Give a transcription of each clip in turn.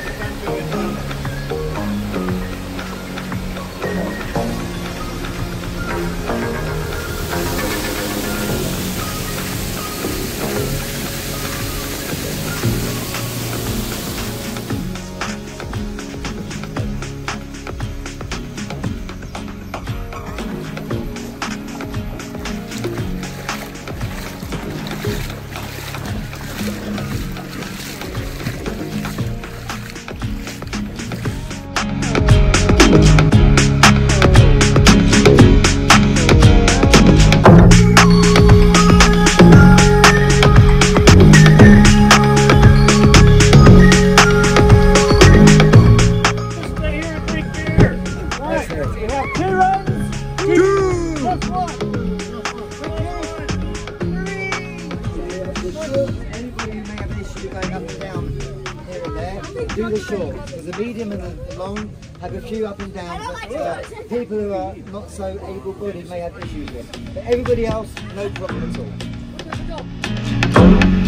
Stay here medium and the long have a few up and downs that uh, people who are not so able-bodied may have issues with. But everybody else, no problem at all.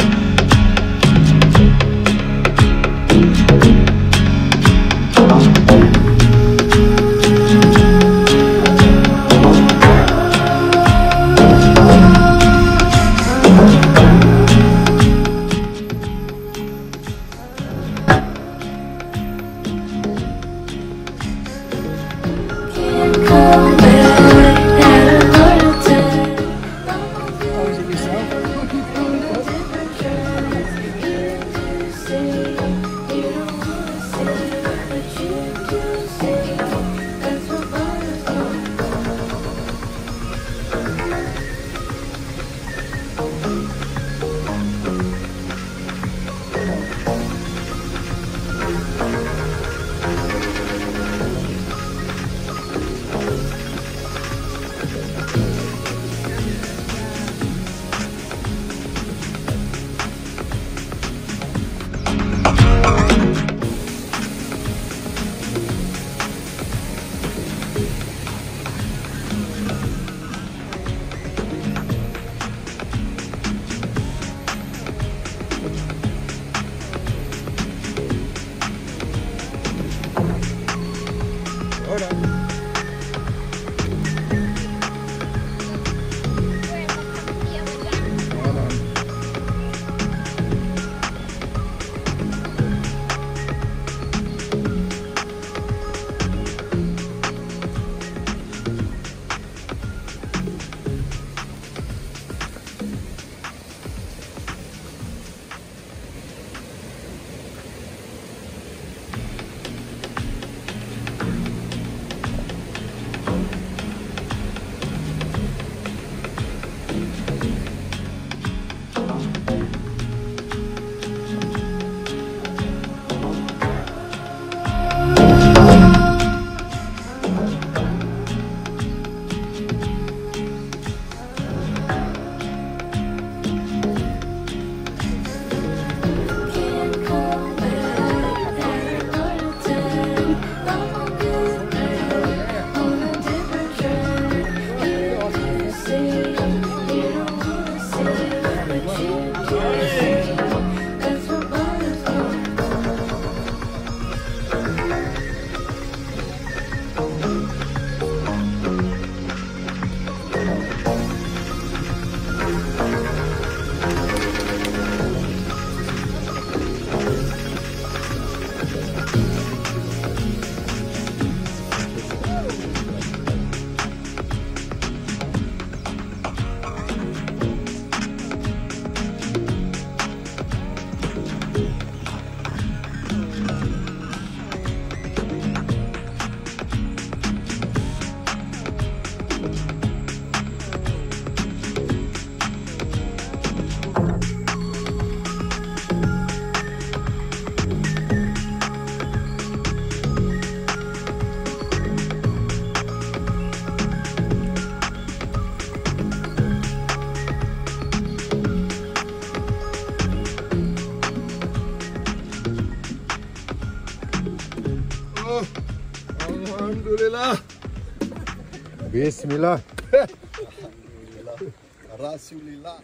بسم الله. الرأس لله.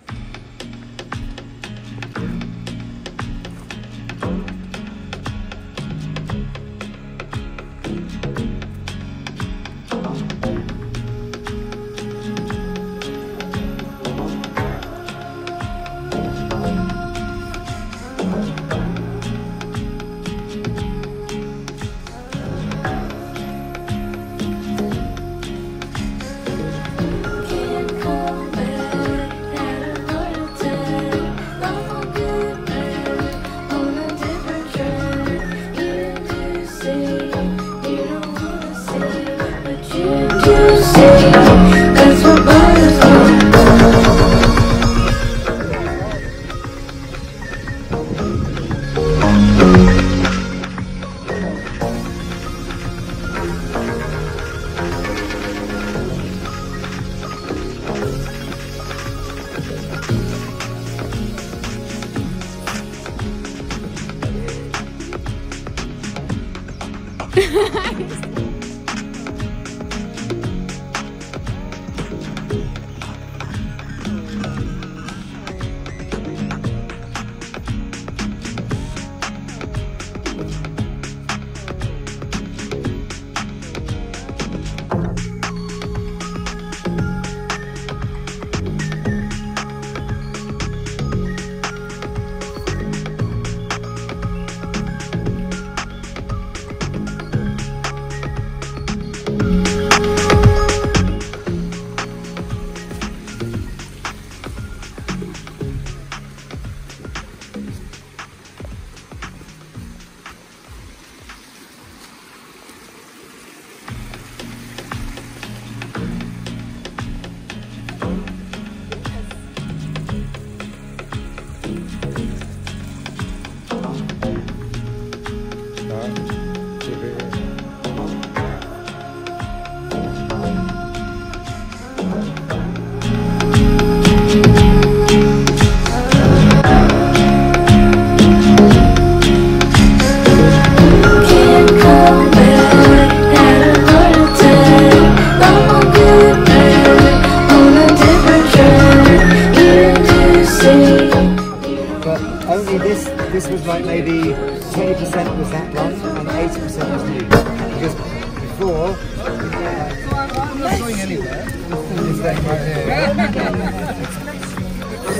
It's staying right here.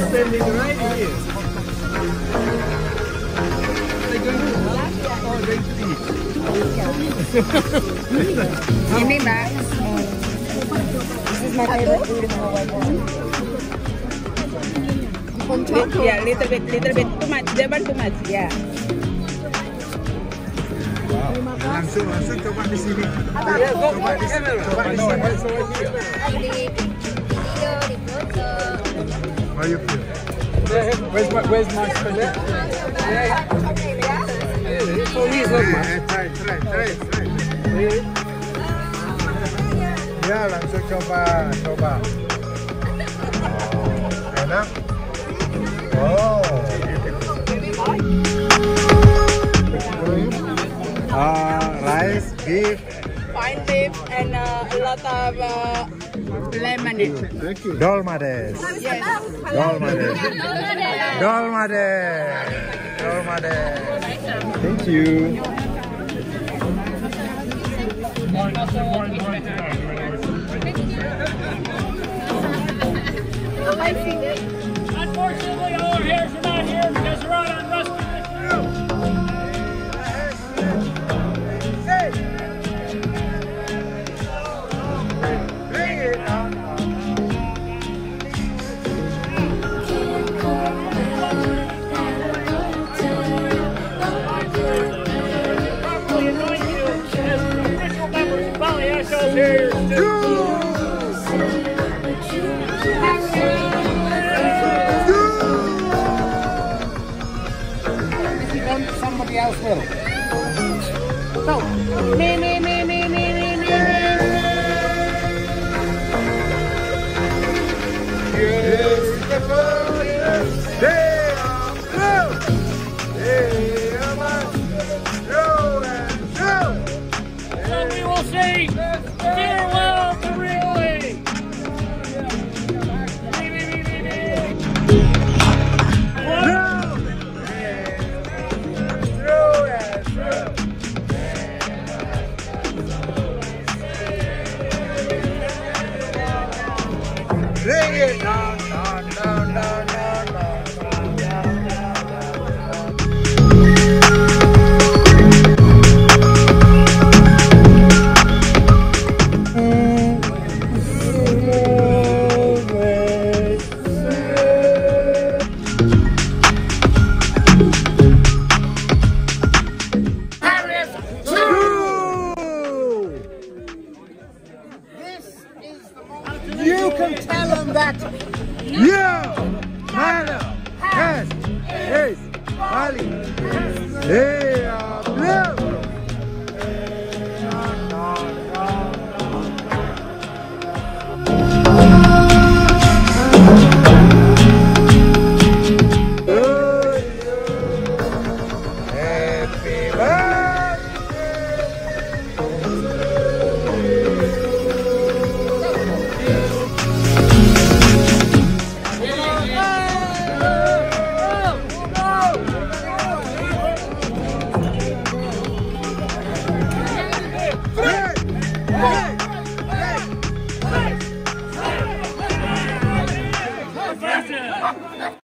Standing right here. Ini mbak. This is my favorite food in the whole wide world. Li- Yeah, little bit, little bit too much. Jangan too much. Yeah. Langsung, langsung coba di sini. Coba di sini. Coba di sini. How you feel? Where's my, where's my special? For me, it's not much. Try, try, try, try. Ya, langsung coba, coba. Oh, enak. Oh. Uh, rice, beef, Fine beef and uh, a lot of uh, lemon. in it. Dolmades. Dolmades. Dolmades. Dolmades. Thank you. Unfortunately, all our hares are not here because they're out on Somebody else. Me, me, me, me, me, me, me, me. Yes. Are blue. They are blue. Blue and blue. So we will say farewell to Wrigley. Me, me, me, me, me.